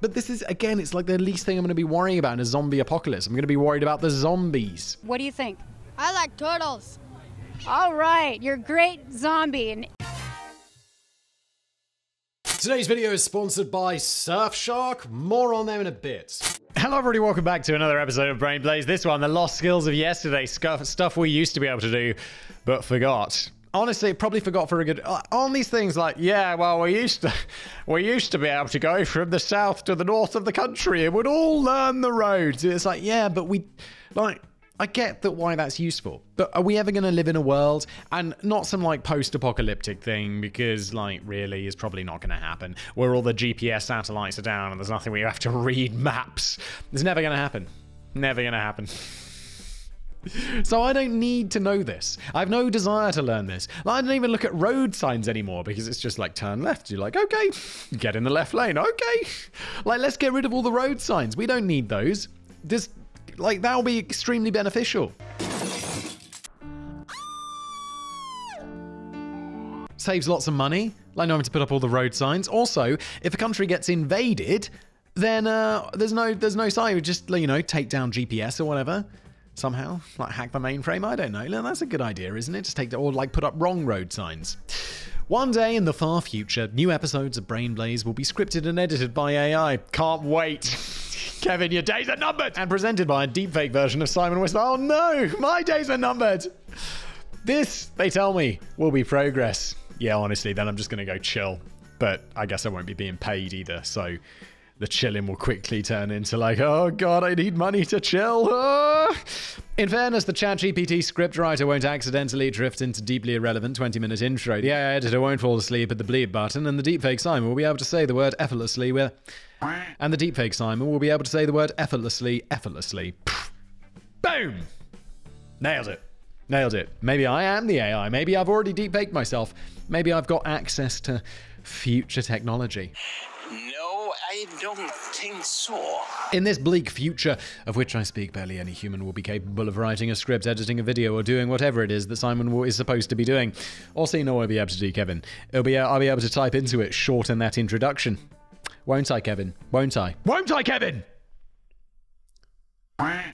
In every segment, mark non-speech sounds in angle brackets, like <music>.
but this is again, it's like the least thing I'm going to be worrying about in a zombie apocalypse. I'm going to be worried about the zombies. What do you think? I like turtles. All right, you're a great zombie. And Today's video is sponsored by Surfshark. More on them in a bit. Hello, everybody. Welcome back to another episode of Brain Blaze. This one, the lost skills of yesterday, stuff we used to be able to do, but forgot. Honestly, probably forgot for a good. Uh, on these things, like yeah, well, we used to, <laughs> we used to be able to go from the south to the north of the country, and we'd all learn the roads. It's like yeah, but we, like, I get that why that's useful, but are we ever going to live in a world and not some like post-apocalyptic thing because like really is probably not going to happen where all the GPS satellites are down and there's nothing where you have to <laughs> read maps. It's never going to happen. Never going to happen. <laughs> So I don't need to know this. I have no desire to learn this. I don't even look at road signs anymore because it's just like turn left. You're like, okay, get in the left lane. Okay. Like let's get rid of all the road signs. We don't need those. Just like that'll be extremely beneficial. Saves lots of money, like not having to put up all the road signs. Also, if a country gets invaded, then uh, there's no there's no sign. You Just you know take down GPS or whatever somehow, like hack the mainframe. I don't know. That's a good idea, isn't it? Just take the, or like put up wrong road signs. One day in the far future, new episodes of Brain Blaze will be scripted and edited by AI. Can't wait. <laughs> Kevin, your days are numbered! And presented by a deepfake version of Simon Whistler. Oh no, my days are numbered! This, they tell me, will be progress. Yeah, honestly, then I'm just gonna go chill. But I guess I won't be being paid either, so the chilling will quickly turn into like, oh god, I need money to chill. Ah! In fairness, the ChatGPT scriptwriter won't accidentally drift into deeply irrelevant 20 minute intro. The AI editor won't fall asleep at the bleep button, and the deepfake Simon will be able to say the word effortlessly with. And the deepfake Simon will be able to say the word effortlessly, effortlessly. Boom! Nailed it. Nailed it. Maybe I am the AI. Maybe I've already deepfaked myself. Maybe I've got access to future technology. No, I don't think so. In this bleak future, of which I speak, barely any human will be capable of writing a script, editing a video, or doing whatever it is that Simon is supposed to be doing. All Cena will be able to do, Kevin. It'll be, I'll be able to type into it, shorten that introduction. Won't I, Kevin? Won't I? Won't I, Kevin?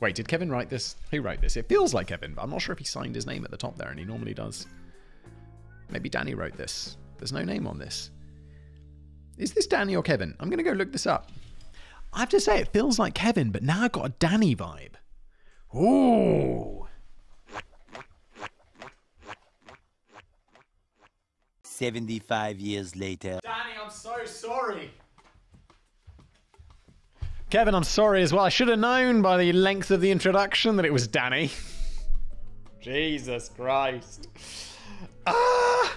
Wait, did Kevin write this? Who wrote this? It feels like Kevin, but I'm not sure if he signed his name at the top there, and he normally does. Maybe Danny wrote this. There's no name on this. Is this Danny or Kevin? I'm going to go look this up. I have to say, it feels like Kevin, but now I've got a Danny vibe. Ooh. 75 years later. Danny, I'm so sorry. Kevin, I'm sorry as well. I should have known by the length of the introduction that it was Danny. Jesus Christ.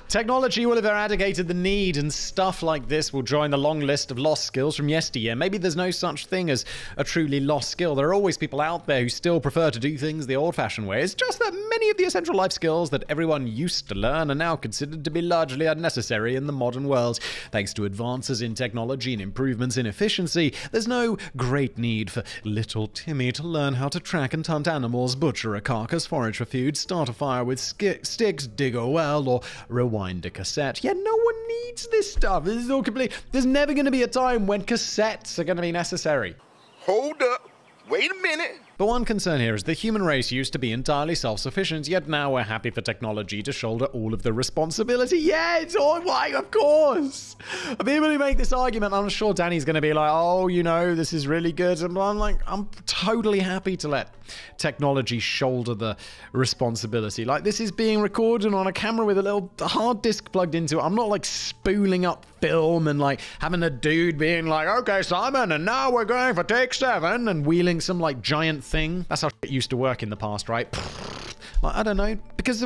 Technology will have eradicated the need, and stuff like this will join the long list of lost skills from yesteryear. Maybe there's no such thing as a truly lost skill. There are always people out there who still prefer to do things the old fashioned way. It's just that many of the essential life skills that everyone used to learn are now considered to be largely unnecessary in the modern world. Thanks to advances in technology and improvements in efficiency, there's no great need for little Timmy to learn how to track and hunt animals, butcher a carcass, forage for food, start a fire with sticks, dig a well, or rewind a cassette. Yeah, no one needs this stuff. This is all complete. There's never going to be a time when cassettes are going to be necessary. Hold up. Wait a minute. But one concern here is the human race used to be entirely self-sufficient, yet now we're happy for technology to shoulder all of the responsibility. Yeah, it's all right, of course. People who make this argument, I'm sure Danny's going to be like, oh, you know, this is really good. And I'm like, I'm totally happy to let technology shoulder the responsibility. Like, this is being recorded on a camera with a little hard disk plugged into it. I'm not like spooling up film and like having a dude being like, okay, Simon, and now we're going for take seven and wheeling some like giant thing. That's how it used to work in the past, right? <sighs> Like, I don't know, because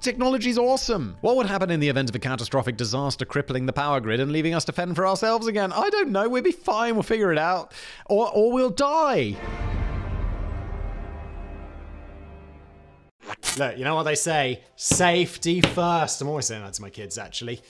technology's awesome. What would happen in the event of a catastrophic disaster crippling the power grid and leaving us to fend for ourselves again? I don't know. We'll be fine. We'll figure it out. Or, or we'll die. Look, you know what they say? Safety first. I'm always saying that to my kids, actually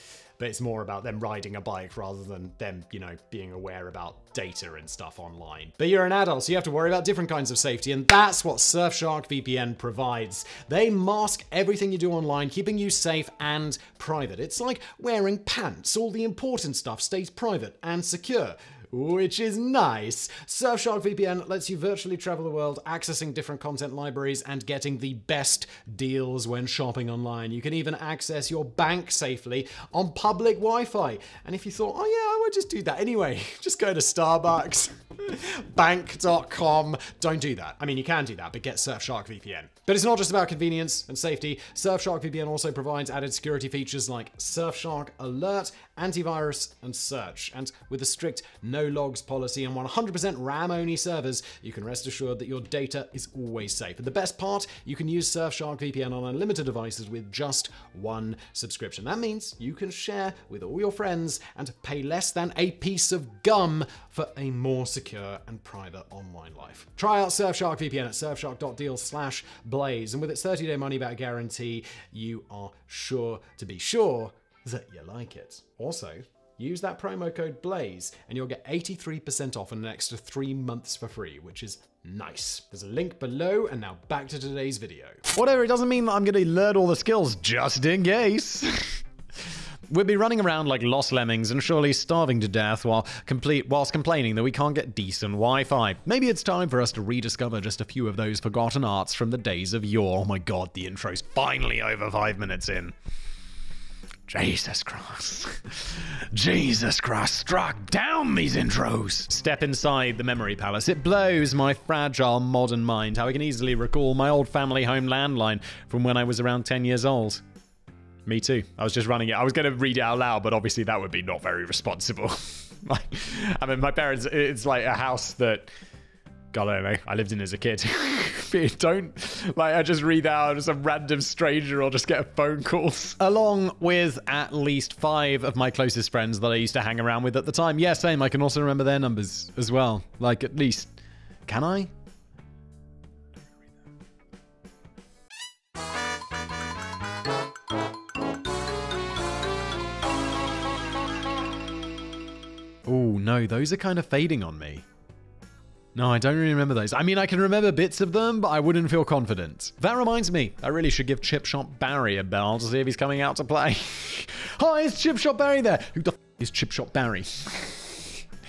but it's more about them riding a bike rather than them, you know, being aware about data and stuff online. But you're an adult, so you have to worry about different kinds of safety, and that's what Surfshark VPN provides. They mask everything you do online, keeping you safe and private. It's like wearing pants. All the important stuff stays private and secure which is nice. Surfshark VPN lets you virtually travel the world, accessing different content libraries and getting the best deals when shopping online. You can even access your bank safely on public Wi Fi. And if you thought, oh yeah, I would just do that anyway, <laughs> just go to Starbucks, <laughs> bank.com. Don't do that. I mean, you can do that, but get Surfshark VPN. But it's not just about convenience and safety. Surfshark VPN also provides added security features like Surfshark Alert, antivirus, and search. And with a strict no logs policy and 100% RAM only servers, you can rest assured that your data is always safe. And the best part, you can use Surfshark VPN on unlimited devices with just one subscription. That means you can share with all your friends and pay less than a piece of gum for a more secure and private online life. Try out Surfshark VPN at surfshark.deal slash blaze. And with its 30 day money back guarantee, you are sure to be sure that you like it. Also, use that promo code BLAZE and you'll get 83% off and an extra three months for free, which is nice. There's a link below, and now back to today's video. Whatever, it doesn't mean that I'm going to learn all the skills just in case. <laughs> We'll be running around like lost lemmings and surely starving to death while complete whilst complaining that we can't get decent Wi-Fi. Maybe it's time for us to rediscover just a few of those forgotten arts from the days of yore. Oh my god, the intro's finally over five minutes in. Jesus Christ. <laughs> Jesus Christ, struck down these intros. Step inside the memory palace. It blows my fragile modern mind how I can easily recall my old family home landline from when I was around 10 years old. Me too. I was just running it. I was going to read it out loud, but obviously that would be not very responsible. <laughs> like, I mean, my parents, it's like a house that, God, I don't know, I lived in as a kid. <laughs> don't, like, I just read out to some random stranger or just get a phone calls. <laughs> Along with at least five of my closest friends that I used to hang around with at the time. Yeah, same. I can also remember their numbers as well. Like, at least, can I? No, those are kind of fading on me. No, I don't really remember those. I mean, I can remember bits of them, but I wouldn't feel confident. That reminds me, I really should give Chip Shop Barry a bell to see if he's coming out to play. <laughs> Hi, it's Chip Shop Barry there. Who the f is Chip Shop Barry? <laughs>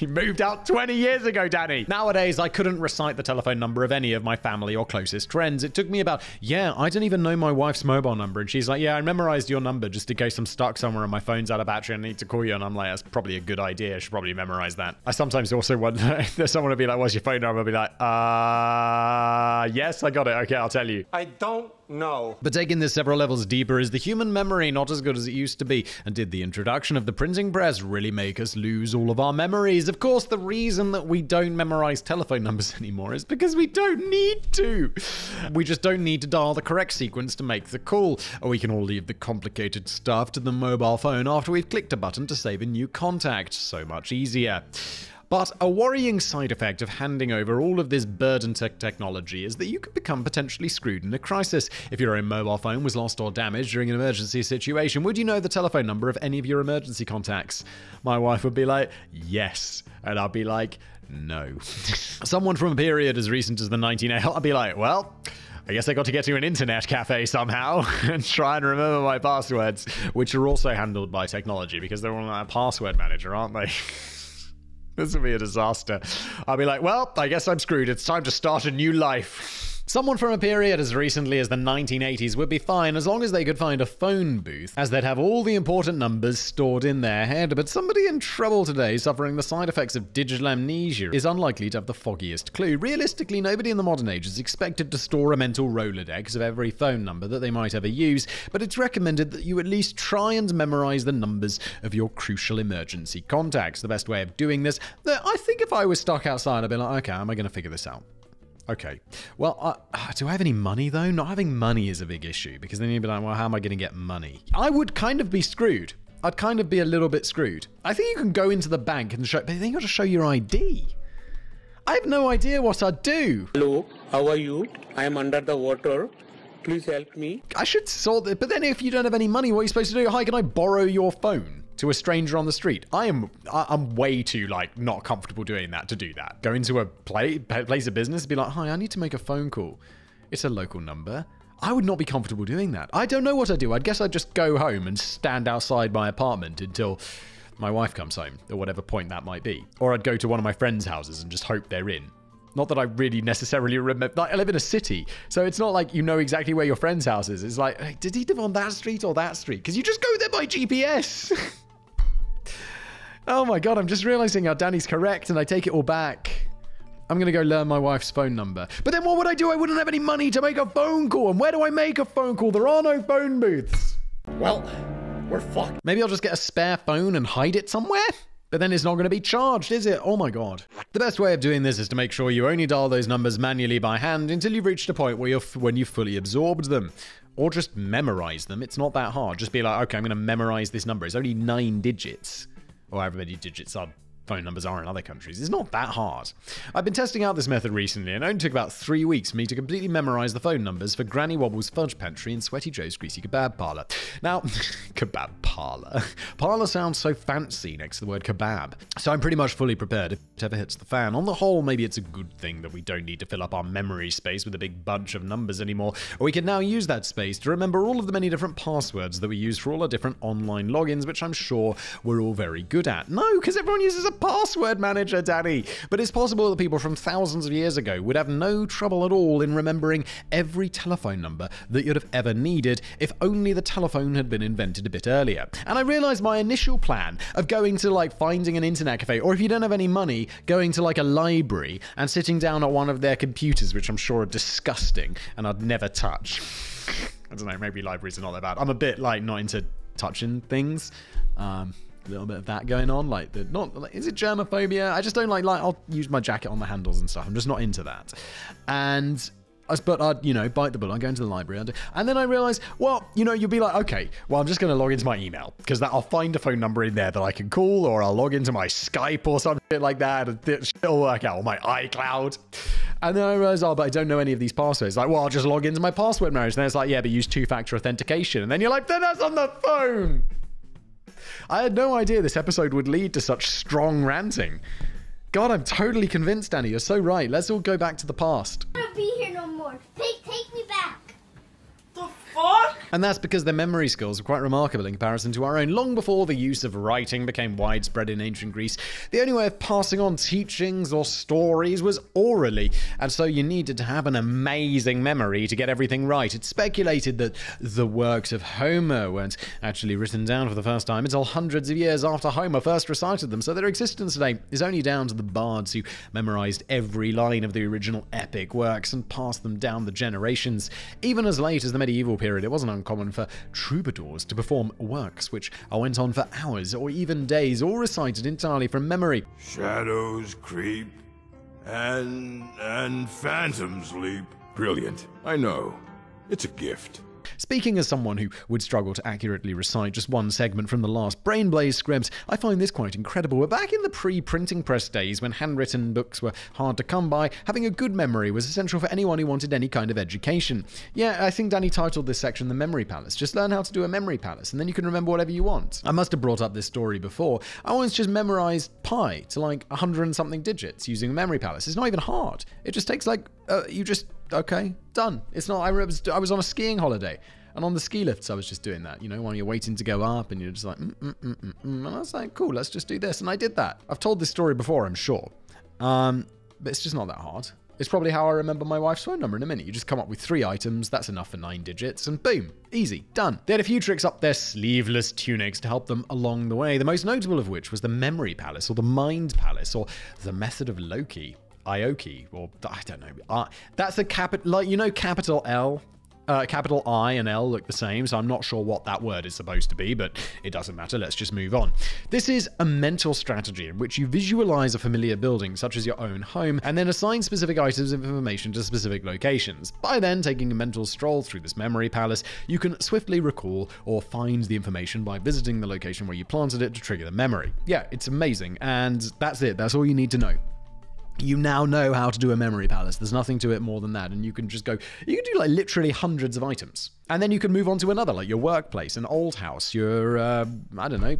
<laughs> He moved out 20 years ago, Danny. Nowadays, I couldn't recite the telephone number of any of my family or closest friends. It took me about, yeah, I don't even know my wife's mobile number. And she's like, yeah, I memorized your number just in case I'm stuck somewhere and my phone's out of battery and I need to call you. And I'm like, that's probably a good idea. I should probably memorize that. I sometimes also wonder <laughs> if there's someone to be like, what's your phone number? I'll be like, uh, yes, I got it. Okay, I'll tell you. I don't know. But taking this several levels deeper, is the human memory not as good as it used to be? And did the introduction of the printing press really make us lose all of our memories? Of course, the reason that we don't memorize telephone numbers <laughs> anymore is because we don't need to. We just don't need to dial the correct sequence to make the call. Or we can all leave the complicated stuff to the mobile phone after we've clicked a button to save a new contact. So much easier. But a worrying side effect of handing over all of this burden to technology is that you could become potentially screwed in a crisis. If your own mobile phone was lost or damaged during an emergency situation, would you know the telephone number of any of your emergency contacts? My wife would be like, yes. And I'd be like, no. <laughs> Someone from a period as recent as the 1980s, I'd be like, well, I guess I got to get to an internet cafe somehow <laughs> and try and remember my passwords, which are also handled by technology because they're on a password manager, aren't they? <laughs> This will be a disaster. I'll be like, well, I guess I'm screwed. It's time to start a new life. Someone from a period as recently as the 1980s would be fine as long as they could find a phone booth, as they'd have all the important numbers stored in their head. But somebody in trouble today, suffering the side effects of digital amnesia, is unlikely to have the foggiest clue. Realistically, nobody in the modern age is expected to store a mental Rolodex of every phone number that they might ever use, but it's recommended that you at least try and memorize the numbers of your crucial emergency contacts. The best way of doing this, I think if I was stuck outside, I'd be like, okay, how am I going to figure this out? Okay. Well, uh, <sighs> do I have any money though? Not having money is a big issue because then you'd be like, well, how am I going to get money? I would kind of be screwed. I'd kind of be a little bit screwed. I think you can go into the bank and show, but then you got to show your ID. I have no idea what I'd do. Hello, how are you? I am under the water. Please help me. I should sort it, but then if you don't have any money, what are you supposed to do? Hi, can I borrow your phone? To a stranger on the street. I am I'm way too like not comfortable doing that to do that. Go into a play, place of business, be like, "Hi, I need to make a phone call." It's a local number. I would not be comfortable doing that. I don't know what I'd do. I'd guess I'd just go home and stand outside my apartment until my wife comes home, or whatever point that might be. Or I'd go to one of my friends' houses and just hope they're in. Not that I really necessarily remember. Like, I live in a city, so it's not like you know exactly where your friend's house is. It's like, hey, did he live on that street or that street? Because you just go there by GPS. <laughs> oh my god, I'm just realizing how Danny's correct, and I take it all back. I'm gonna go learn my wife's phone number. But then what would I do? I wouldn't have any money to make a phone call. And where do I make a phone call? There are no phone booths. Well, we're fucked. Maybe I'll just get a spare phone and hide it somewhere? But then it's not going to be charged, is it? Oh my god. The best way of doing this is to make sure you only dial those numbers manually by hand until you've reached a point where you're f- when you've fully absorbed them. Or just memorize them. It's not that hard. Just be like, okay, I'm going to memorize this number. It's only nine digits. Oh, or however many digits are phone numbers are in other countries. It's not that hard. I've been testing out this method recently, and it only took about three weeks for me to completely memorize the phone numbers for Granny Wobble's Fudge Pantry and Sweaty Joe's Greasy Kebab Parlor. Now, <laughs> kebab parlor. <laughs> Parlor sounds so fancy next to the word kebab. So I'm pretty much fully prepared if it ever hits the fan. On the whole, maybe it's a good thing that we don't need to fill up our memory space with a big bunch of numbers anymore, or we can now use that space to remember all of the many different passwords that we use for all our different online logins, which I'm sure we're all very good at. No, because everyone uses a password manager, Danny. But it's possible that people from thousands of years ago would have no trouble at all in remembering every telephone number that you'd have ever needed if only the telephone had been invented a bit earlier. And I realized my initial plan of going to like finding an internet cafe, or if you don't have any money, going to like a library and sitting down at one of their computers, which I'm sure are disgusting and I'd never touch. I don't know, maybe libraries are not that bad. I'm a bit like not into touching things. Um, little bit of that going on. Like the not like, is it germophobia? I just don't like like I'll use my jacket on the handles and stuff. I'm just not into that. And I but I'd you know bite the bullet. I go into the library do- and then I realize well you know you'll be like okay well I'm just going to log into my email because that I'll find a phone number in there that I can call or I'll log into my Skype or something like that and it- it'll work out or my iCloud. And then I realize oh but I don't know any of these passwords. Like well I'll just log into my password manager. And then it's like yeah but use two factor authentication and then you're like then that's on the phone. I had no idea this episode would lead to such strong ranting. God, I'm totally convinced, Danny. You're so right. Let's all go back to the past. I don't be here no more. Take, take me back. The fuck? And that's because their memory skills are quite remarkable in comparison to our own. Long before the use of writing became widespread in ancient Greece, the only way of passing on teachings or stories was orally, and so you needed to have an amazing memory to get everything right. It's speculated that the works of Homer weren't actually written down for the first time until hundreds of years after Homer first recited them, so their existence today is only down to the bards who memorized every line of the original epic works and passed them down the generations. Even as late as the medieval period, it wasn't uncommon for troubadours to perform works which went on for hours or even days, all recited entirely from memory. Shadows creep and and phantoms leap. Brilliant. I know. It's a gift. Speaking as someone who would struggle to accurately recite just one segment from the last Brainblaze script, I find this quite incredible. But back in the pre printing press days when handwritten books were hard to come by, having a good memory was essential for anyone who wanted any kind of education. Yeah, I think Danny titled this section The Memory Palace. Just learn how to do a memory palace, and then you can remember whatever you want. I must have brought up this story before. I once just memorized pi to like 100 and something digits using a memory palace. It's not even hard. It just takes like, uh, you just, okay, done. It's not, I was, I was on a skiing holiday. And on the ski lifts, I was just doing that, you know, while you're waiting to go up and you're just like, mm, mm, mm, mm, mm. and I was like, cool, let's just do this. And I did that. I've told this story before, I'm sure. Um, but it's just not that hard. It's probably how I remember my wife's phone number in a minute. You just come up with three items, that's enough for nine digits, and boom, easy, done. They had a few tricks up their sleeveless tunics to help them along the way, the most notable of which was the Memory Palace, or the Mind Palace, or the Method of Loki. Ioki, or I don't know. Uh, that's a capital, like, you know, capital L? Uh, capital I and L look the same, so I'm not sure what that word is supposed to be, but it doesn't matter. Let's just move on. This is a mental strategy in which you visualize a familiar building, such as your own home, and then assign specific items of information to specific locations. By then, taking a mental stroll through this memory palace, you can swiftly recall or find the information by visiting the location where you planted it to trigger the memory. Yeah, it's amazing, and that's it. That's all you need to know. You now know how to do a memory palace. There's nothing to it more than that. And you can just go, you can do like literally hundreds of items. And then you can move on to another, like your workplace, an old house, your, uh, I don't know,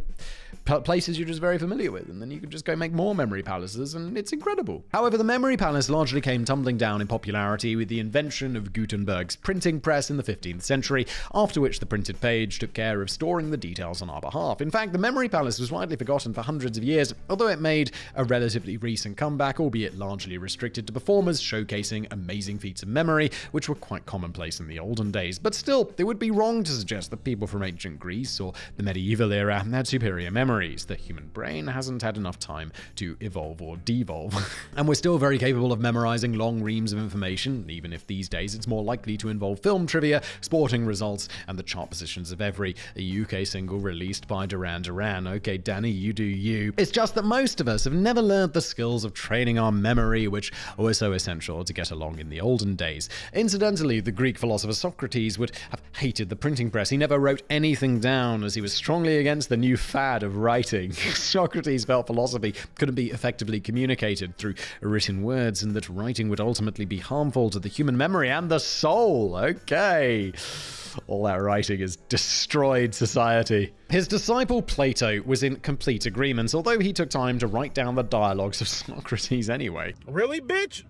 places you're just very familiar with. And then you can just go make more memory palaces, and it's incredible. However, the memory palace largely came tumbling down in popularity with the invention of Gutenberg's printing press in the 15th century, after which the printed page took care of storing the details on our behalf. In fact, the memory palace was widely forgotten for hundreds of years, although it made a relatively recent comeback, albeit largely restricted to performers showcasing amazing feats of memory, which were quite commonplace in the olden days. But still, it would be wrong to suggest that people from ancient Greece or the medieval era had superior memories. The human brain hasn't had enough time to evolve or devolve. <laughs> and we're still very capable of memorizing long reams of information, even if these days it's more likely to involve film trivia, sporting results, and the chart positions of every UK single released by Duran Duran. Okay, Danny, you do you. It's just that most of us have never learned the skills of training our memory, which were so essential to get along in the olden days. Incidentally, the Greek philosopher Socrates would have hated the printing press. He never wrote anything down, as he was strongly against the new fad of writing. <laughs> Socrates felt philosophy couldn't be effectively communicated through written words, and that writing would ultimately be harmful to the human memory and the soul. Okay. All that writing has destroyed society. His disciple Plato was in complete agreement, although he took time to write down the dialogues of <laughs> Socrates anyway. Really, bitch?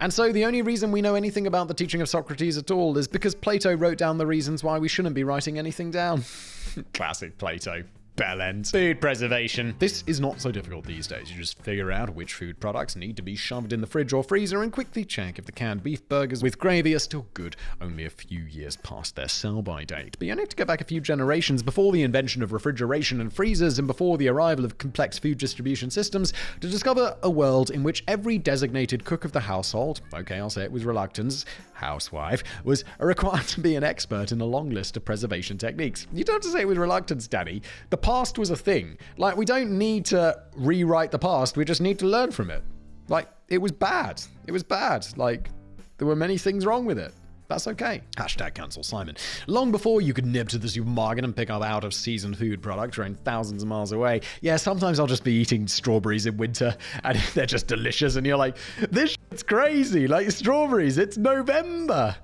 And so the only reason we know anything about the teaching of Socrates at all is because Plato wrote down the reasons why we shouldn't be writing anything down. <laughs> Classic Plato. Bell end. Food preservation. This is not so difficult these days. You just figure out which food products need to be shoved in the fridge or freezer and quickly check if the canned beef burgers with gravy are still good only a few years past their sell by date. But you need to go back a few generations before the invention of refrigeration and freezers and before the arrival of complex food distribution systems to discover a world in which every designated cook of the household, okay, I'll say it with reluctance, housewife, was required to be an expert in a long list of preservation techniques. You don't have to say it with reluctance, Danny. The past was a thing. Like, we don't need to rewrite the past, we just need to learn from it. Like, it was bad. It was bad. Like, there were many things wrong with it. That's okay. Hashtag cancel Simon. Long before you could nib to the supermarket and pick up out of season food products running thousands of miles away, yeah, sometimes I'll just be eating strawberries in winter <laughs> and they're just delicious, and you're like, this shit's crazy. Like strawberries, it's November.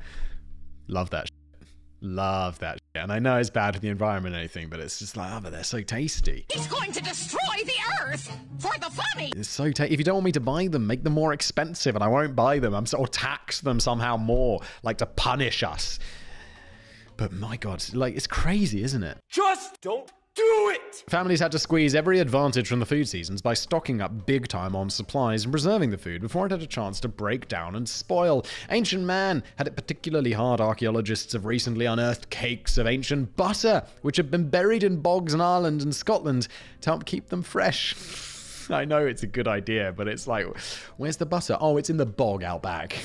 Love that. Shit. Love that. Shit. And I know it's bad for the environment and anything, but it's just like, oh, but they're so tasty. He's going to destroy the earth for the funny. It's so tasty. If you don't want me to buy them, make them more expensive, and I won't buy them. I'm so, or tax them somehow more, like to punish us. But my God, like it's crazy, isn't it? Just don't do it! Families had to squeeze every advantage from the food seasons by stocking up big time on supplies and preserving the food before it had a chance to break down and spoil. Ancient man had it particularly hard. Archaeologists have recently unearthed cakes of ancient butter, which had been buried in bogs in Ireland and Scotland to help keep them fresh. I know it's a good idea, but it's like, where's the butter? Oh, it's in the bog out back.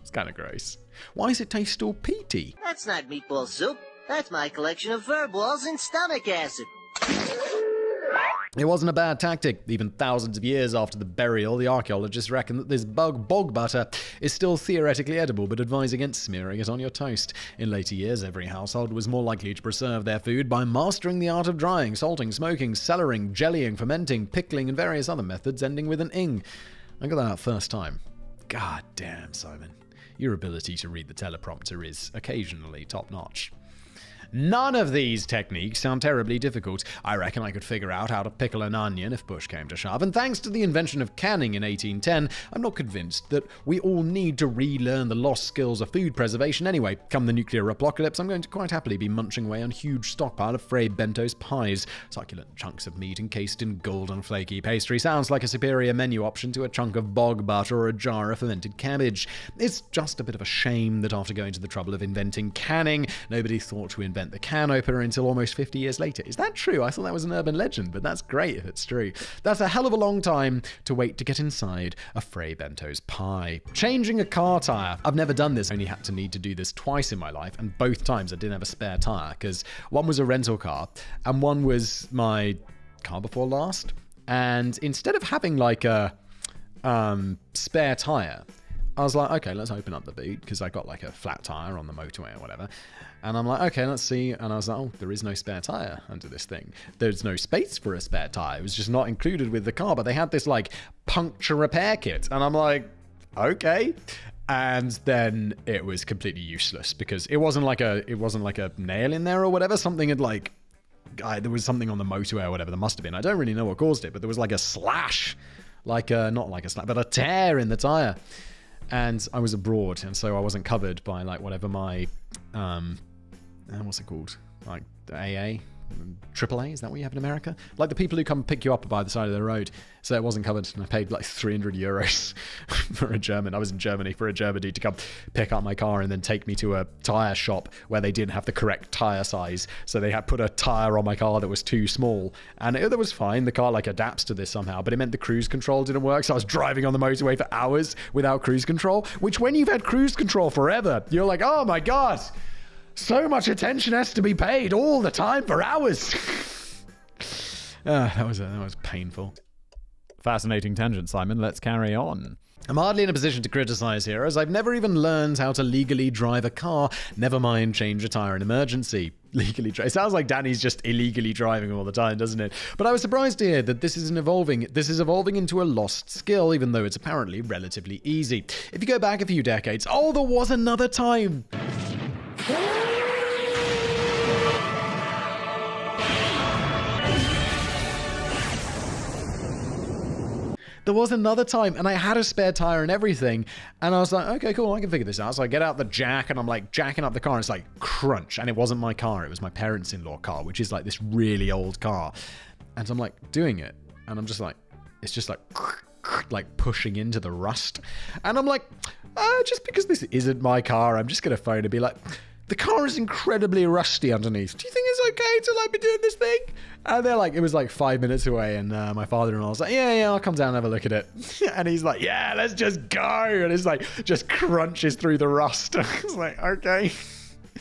It's kind of gross. Why does it taste all peaty? That's not meatball soup. That's my collection of fur balls and stomach acid. It wasn't a bad tactic. Even thousands of years after the burial, the archaeologists reckon that this bug bog butter is still theoretically edible, but advise against smearing it on your toast. In later years, every household was more likely to preserve their food by mastering the art of drying, salting, smoking, cellaring, jellying, fermenting, pickling, and various other methods ending with an ing. I got that out first time. God damn, Simon. Your ability to read the teleprompter is occasionally top notch. None of these techniques sound terribly difficult. I reckon I could figure out how to pickle an onion if push came to shove, and thanks to the invention of canning in 1810, I'm not convinced that we all need to relearn the lost skills of food preservation anyway. Come the nuclear apocalypse, I'm going to quite happily be munching away on huge stockpile of Fray Bentos pies. Succulent chunks of meat encased in golden flaky pastry sounds like a superior menu option to a chunk of bog butter or a jar of fermented cabbage. It's just a bit of a shame that after going to the trouble of inventing canning, nobody thought to invent the can opener until almost 50 years later. Is that true? I thought that was an urban legend, but that's great if it's true. That's a hell of a long time to wait to get inside a Fray Bentos pie. Changing a car tire. I've never done this, only had to need to do this twice in my life, and both times I didn't have a spare tire because one was a rental car and one was my car before last. And instead of having like a um, spare tire, I was like, okay, let's open up the boot because I got like a flat tire on the motorway or whatever. And I'm like, okay, let's see. And I was like, oh, there is no spare tire under this thing. There's no space for a spare tire. It was just not included with the car. But they had this like puncture repair kit. And I'm like, okay. And then it was completely useless because it wasn't like a it wasn't like a nail in there or whatever. Something had like I, there was something on the motorway or whatever. There must have been. I don't really know what caused it, but there was like a slash, like a, not like a slash, but a tear in the tire. And I was abroad, and so I wasn't covered by like whatever my um, uh, what's it called, like the AA, AAA. Is that what you have in America? Like the people who come pick you up by the side of the road. So it wasn't covered, and I paid like 300 euros <laughs> for a German. I was in Germany for a German to come pick up my car and then take me to a tire shop where they didn't have the correct tire size. So they had put a tire on my car that was too small, and it, it was fine. The car like adapts to this somehow, but it meant the cruise control didn't work. So I was driving on the motorway for hours without cruise control. Which, when you've had cruise control forever, you're like, oh my god so much attention has to be paid all the time for hours. uh, that was uh, that was painful. Fascinating tangent, Simon. Let's carry on. I'm hardly in a position to criticize here, as I've never even learned how to legally drive a car, never mind change a tire in emergency. <laughs> Legally drive. It sounds like Danny's just illegally driving all the time, doesn't it? But I was surprised to hear that this is an evolving this is evolving into a lost skill, even though it's apparently relatively easy. If you go back a few decades, oh, there was another time. There was another time and I had a spare tire and everything. And I was like, okay, cool, I can figure this out. So I get out the jack and I'm like jacking up the car and it's like crunch. And it wasn't my car, it was my parents in law car, which is like this really old car. And so I'm like doing it. And I'm just like, it's just like, <laughs> like pushing into the rust. And I'm like, uh, just because this isn't my car, I'm just going to phone and be like, the car is incredibly rusty underneath. Do you think it's okay to like be doing this thing? And they're like, it was like five minutes away, and uh, my father-in-law was like, yeah, yeah, I'll come down and have a look at it. <laughs> and he's like, yeah, let's just go. And it's like just crunches through the rust. <laughs> it's like, okay.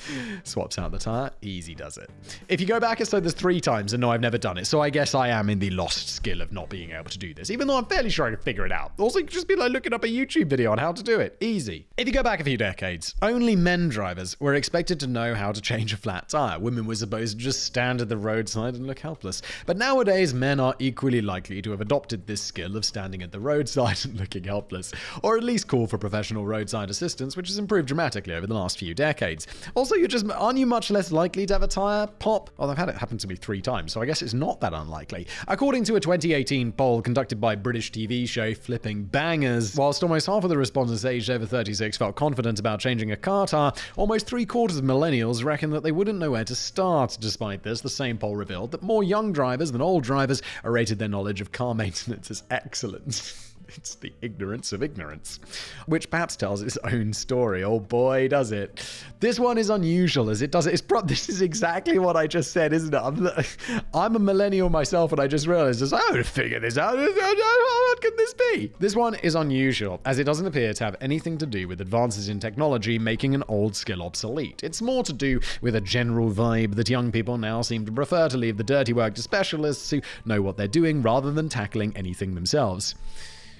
<laughs> Swaps out the tire, easy does it. If you go back, it's so there's three times, and no, I've never done it. So I guess I am in the lost skill of not being able to do this, even though I'm fairly sure I can figure it out. Also, just be like looking up a YouTube video on how to do it. Easy. If you go back a few decades, only men drivers were expected to know how to change a flat tire. Women were supposed to just stand at the roadside and look helpless. But nowadays, men are equally likely to have adopted this skill of standing at the roadside <laughs> and looking helpless, or at least call for professional roadside assistance, which has improved dramatically over the last few decades. Also, you're just aren't you much less likely to have a tire pop? Oh, well, I've had it happen to me three times, so I guess it's not that unlikely. According to a 2018 poll conducted by British TV show Flipping Bangers, whilst almost half of the respondents aged over 36 felt confident about changing a car tire, almost three quarters of millennials reckon that they wouldn't know where to start. Despite this, the same poll revealed that more young drivers than old drivers rated their knowledge of car <laughs> maintenance as excellent. <laughs> It's the ignorance of ignorance, which perhaps tells its own story. Oh boy, does it. This one is unusual as it does it. It's pro- <laughs> this is exactly what I just said, isn't it? I'm, <laughs> I'm a millennial myself and I just realized, this, I would figure this out. What can this be? This one is unusual as it doesn't appear to have anything to do with advances in technology making an old skill obsolete. It's more to do with a general vibe that young people now seem to prefer to leave the dirty work to specialists who know what they're doing rather than tackling anything themselves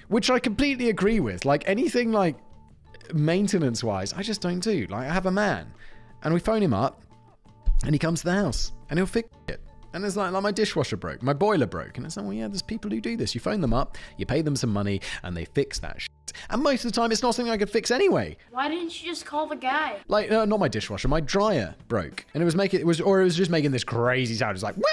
which I completely agree with. Like anything like maintenance wise, I just don't do. Like I have a man, and we phone him up, and he comes to the house, and he'll fix it. And it's like, like my dishwasher broke, my boiler broke, and it's like, well, yeah, there's people who do this. You phone them up, you pay them some money, and they fix that shit. And most of the time, it's not something I could fix anyway. Why didn't you just call the guy? Like, uh, not my dishwasher, my dryer broke, and it was making it was, or it was just making this crazy sound. It's like, Wah!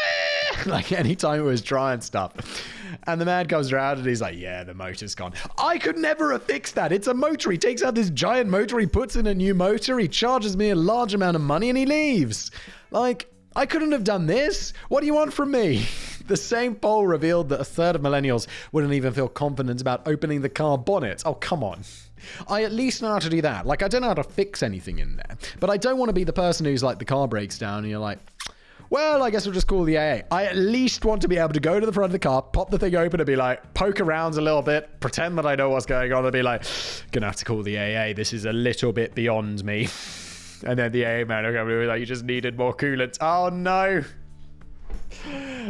<laughs> like anytime it was drying stuff. And the man comes around and he's like, yeah, the motor's gone. I could never have fixed that. It's a motor. He takes out this giant motor, he puts in a new motor, he charges me a large amount of money, and he leaves. Like, I couldn't have done this. What do you want from me? <laughs> The same poll revealed that a third of millennials wouldn't even feel confident about opening the car bonnet. Oh, come on. I at least know how to do that. Like, I don't know how to fix anything in there. But I don't want to be the person who's like, the car breaks down and you're like, well, I guess we'll just call the AA. I at least want to be able to go to the front of the car, pop the thing open and be like, poke around a little bit, pretend that I know what's going on and be like, gonna have to call the AA. This is a little bit beyond me. <laughs> And then the AA man will come and be like, you just needed more coolant. Oh no.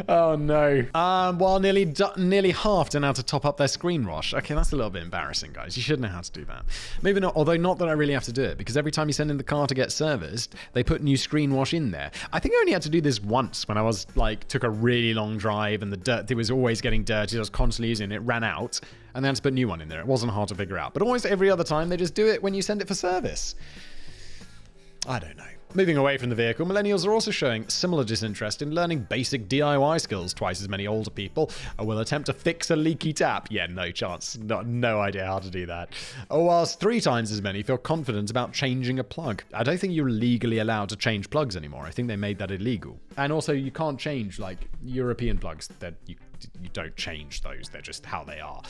Oh no. Um, while nearly half to how to top up their screen wash. Okay, that's a little bit embarrassing, guys. You should know how to do that. Maybe not. Although not that I really have to do it because every time you send in the car to get serviced, they put new screen wash in there. I think I only had to do this once when I was like took a really long drive and the dirt it was always getting dirty. I was constantly using it. It ran out and they had to put a new one in there. It wasn't hard to figure out. But almost every other time they just do it when you send it for service. I don't know. Moving away from the vehicle, millennials are also showing similar disinterest in learning basic DIY skills. Twice as many older people will attempt to fix a leaky tap. Yeah, no chance. Not, no idea how to do that. Or whilst three times as many feel confident about changing a plug. I don't think you're legally allowed to change plugs anymore. I think they made that illegal. And also, you can't change like European plugs. That you you don't change those. They're just how they are.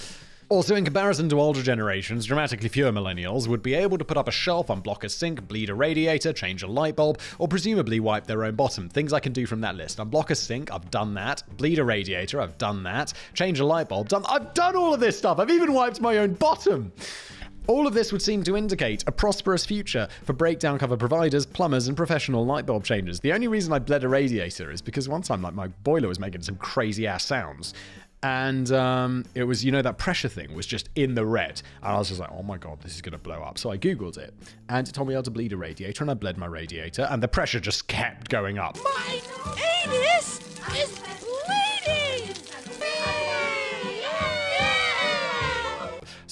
Also, in comparison to older generations, dramatically fewer millennials would be able to put up a shelf, unblock a sink, bleed a radiator, change a light bulb, or presumably wipe their own bottom. Things I can do from that list. Unblock a sink, I've done that. Bleed a radiator, I've done that. Change a light bulb, done. I've done all of this stuff. I've even wiped my own bottom. All of this would seem to indicate a prosperous future for breakdown cover providers, plumbers, and professional light bulb changers. The only reason I bled a radiator is because one time, like, my boiler was making some crazy ass sounds. And um, it was, you know, that pressure thing was just in the red. And I was just like, oh my God, this is going to blow up. So I Googled it and it told me how to bleed a radiator. And I bled my radiator and the pressure just kept going up. My anus is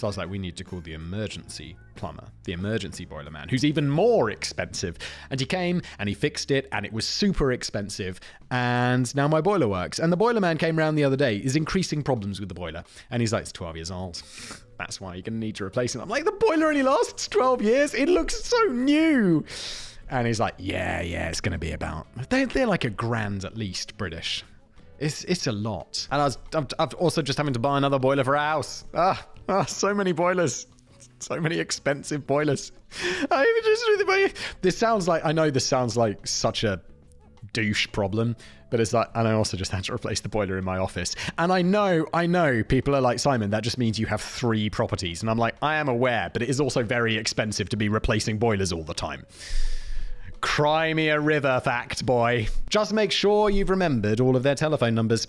So I was like, we need to call the emergency plumber, the emergency boiler man, who's even more expensive. And he came and he fixed it, and it was super expensive. And now my boiler works. And the boiler man came around the other day, is increasing problems with the boiler. And he's like, it's 12 years old. <laughs> That's why you're going to need to replace it. I'm like, the boiler only lasts 12 years. It looks so new. And he's like, yeah, yeah, it's going to be about. They're, they're like a grand at least, British. It's it's a lot. And I was I'm, I'm also just having to buy another boiler for a house. Ah, ah, so many boilers. So many expensive boilers. I just really this sounds like I know this sounds like such a douche problem, but it's like and I also just had to replace the boiler in my office. And I know, I know people are like Simon, that just means you have three properties. And I'm like, I am aware, but it is also very expensive to be replacing boilers all the time. Cry me a river, fact boy. Just make sure you've remembered all of their telephone numbers.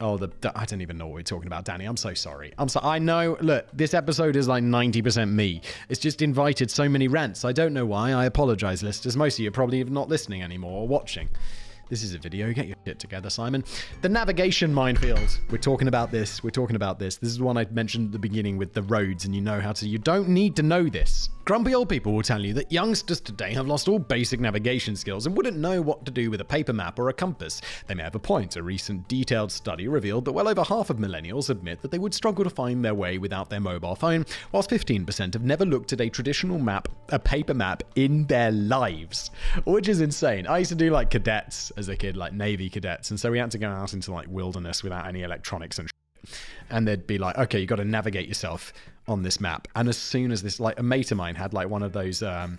Oh, the, the, I don't even know what we're talking about, Danny. I'm so sorry. I'm so I know. Look, this episode is like 90% me. It's just invited so many rants. I don't know why. I apologize, listeners. Most of you are probably not listening anymore or watching. This is a video. Get your shit together, Simon. The navigation minefield. We're talking about this. We're talking about this. This is one I mentioned at the beginning with the roads, and you know how to. You don't need to know this. Grumpy old people will tell you that youngsters today have lost all basic navigation skills and wouldn't know what to do with a paper map or a compass. They may have a point. A recent detailed study revealed that well over half of millennials admit that they would struggle to find their way without their mobile phone, whilst 15% have never looked at a traditional map, a paper map, in their lives. Which is insane. I used to do like cadets as a kid, like Navy cadets, and so we had to go out into like wilderness without any electronics and and they'd be like, okay, you got to navigate yourself on this map. And as soon as this, like, a mate of mine had like one of those, um,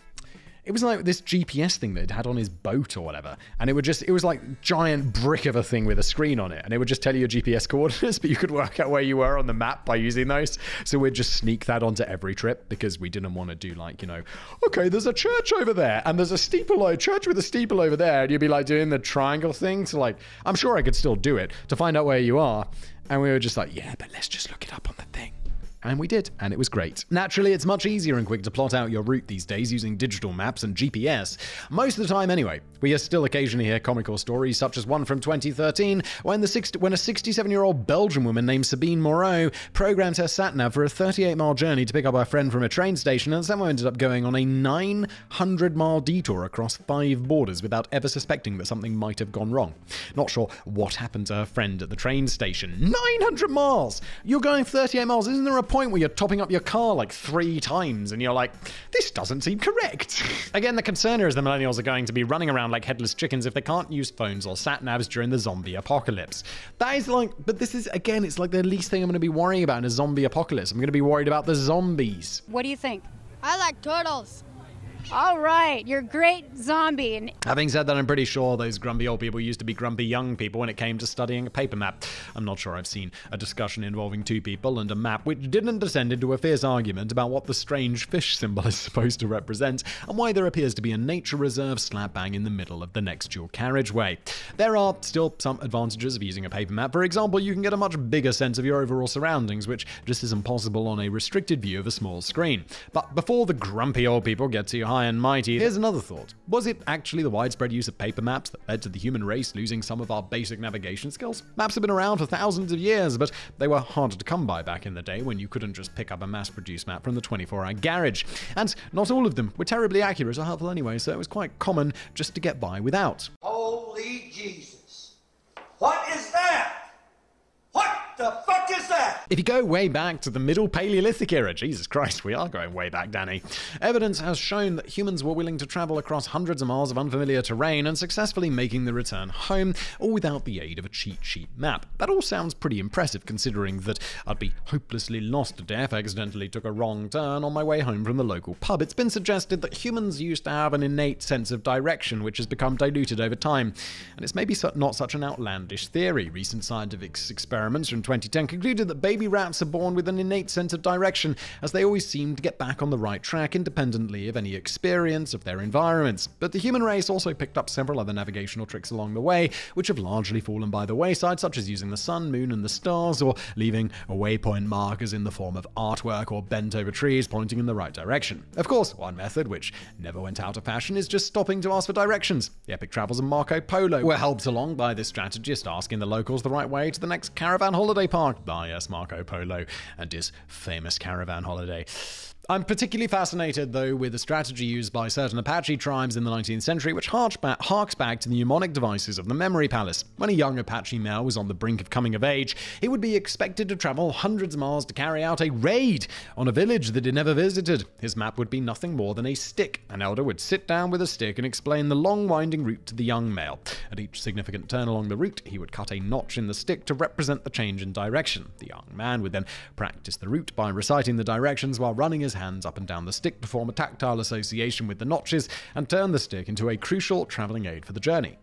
it was like this GPS thing that he'd had on his boat or whatever. And it would just, it was like giant brick of a thing with a screen on it. And it would just tell you your GPS coordinates, <laughs> but you could work out where you were on the map by using those. So we'd just sneak that onto every trip because we didn't want to do like, you know, okay, there's a church over there and there's a steeple, a church with a steeple over there. And you'd be like doing the triangle thing. So like, I'm sure I could still do it to find out where you are. And we were just like, yeah, but let's just look it up on the thing. And we did, and it was great. Naturally, it's much easier and quick to plot out your route these days using digital maps and GPS. Most of the time, anyway. We still occasionally hear comical stories, such as one from 2013, when, the 60, when a 67 year old Belgian woman named Sabine Moreau programmed her sat nav for a 38 mile journey to pick up her friend from a train station, and somehow ended up going on a 900 mile detour across five borders without ever suspecting that something might have gone wrong. Not sure what happened to her friend at the train station. 900 miles! You're going 38 miles, isn't there a point where you're topping up your car like three times and you're like, this doesn't seem correct. <laughs> Again, the concern here is the millennials are going to be running around like headless chickens if they can't use phones or sat navs during the zombie apocalypse. That is like, but this is, again, it's like the least thing I'm going to be worrying about in a zombie apocalypse. I'm going to be worried about the zombies. What do you think? I like turtles. All right, you're great zombie. Having said that, I'm pretty sure those grumpy old people used to be grumpy young people when it came to studying a paper map. I'm not sure I've seen a discussion involving two people and a map which didn't descend into a fierce argument about what the strange fish symbol is <laughs> supposed to represent and why there appears to be a nature reserve slap bang in the middle of the next dual carriageway. There are still some advantages of using a paper map. For example, you can get a much bigger sense of your overall surroundings, which just isn't possible on a restricted view of a small screen. But before the grumpy old people get too high and mighty, here's another thought. Was it actually the widespread use of paper maps that led to the human race losing some of our basic navigation skills? Maps have been around for thousands of years, but they were harder to come by back in the day when you couldn't just pick up a mass produced map from the 24 hour garage. And not all of them were terribly accurate or helpful anyway, so it was quite common just to get by without. Holy Jesus. What is that? What the fuck is that? If you go way back to the Middle Paleolithic era, Jesus Christ, we are going way back, Danny. Evidence has shown that humans were willing to travel across hundreds of miles of unfamiliar terrain and successfully making the return home, all without the aid of a cheat sheet map. That all sounds pretty impressive considering that I'd be hopelessly lost if I accidentally took a wrong turn on my way home from the local pub. It's been suggested that humans used to have an innate sense of direction, which has become diluted over time. And it's maybe not such an outlandish theory. Recent scientific experiments from 2010 concluded that baby rats are born with an innate sense of direction, as they always seem to get back on the right track independently of any experience of their environments. But the human race also picked up several other navigational tricks along the way, which have largely fallen by the wayside, such as using the sun, moon, and the stars, or leaving a waypoint markers in the form of artwork or bent over trees pointing in the right direction. Of course, one method, which never went out of fashion, is just stopping to ask for directions. The epic travels of Marco Polo were helped along by this strategist asking the locals the right way to the next caravan holiday park. by yes, Marco Polo and his famous caravan holiday. I'm particularly fascinated, though, with the strategy used by certain Apache tribes in the 19th century, which harks back, harks back to the mnemonic devices of the Memory Palace. When a young Apache male was on the brink of coming of age, he would be expected to travel hundreds of miles to carry out a raid on a village that he never visited. His map would be nothing more than a stick. An elder would sit down with a stick and explain the long, winding route to the young male. At each significant turn along the route, he would cut a notch in the stick to represent the change in direction. The young man would then practice the route by reciting the directions while running his hands up and down the stick to form a tactile association with the notches and turn the stick into a crucial traveling aid for the journey.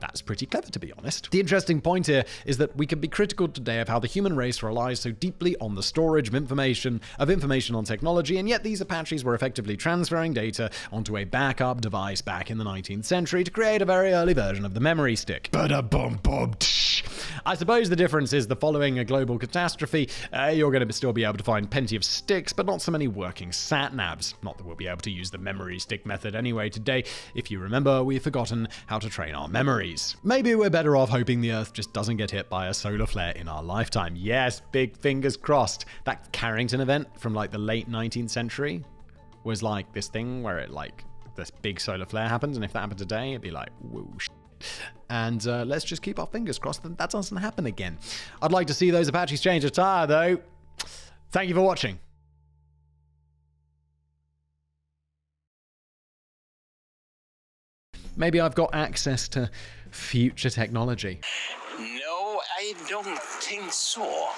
That's pretty clever, to be honest. The interesting point here is that we can be critical today of how the human race relies so deeply on the storage of information, of information on technology, and yet these Apaches were effectively transferring data onto a backup device back in the 19th century to create a very early version of the memory stick. Ba-da-bum bum tsh. I suppose the difference is the following a global catastrophe, uh, you're going to still be able to find plenty of sticks, but not so many working sat navs. Not that we'll be able to use the memory stick method anyway today. If you remember, we've forgotten how to train our memories. Maybe we're better off hoping the Earth just doesn't get hit by a solar flare in our lifetime. Yes, big fingers crossed. That Carrington event from like the late 19th century was like this thing where it like this big solar flare happens, and if that happened today, it'd be like, whoa, sh- and uh, let's just keep our fingers crossed that that doesn't happen again. I'd like to see those Apaches change a tire, though. Thank you for watching. Maybe I've got access to future technology. No, I don't think so.